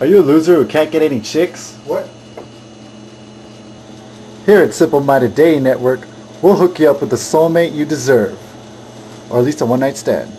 Are you a loser who can't get any chicks? What? Here at Simple Minded Dating Network, we'll hook you up with the soulmate you deserve. Or at least a one night stand.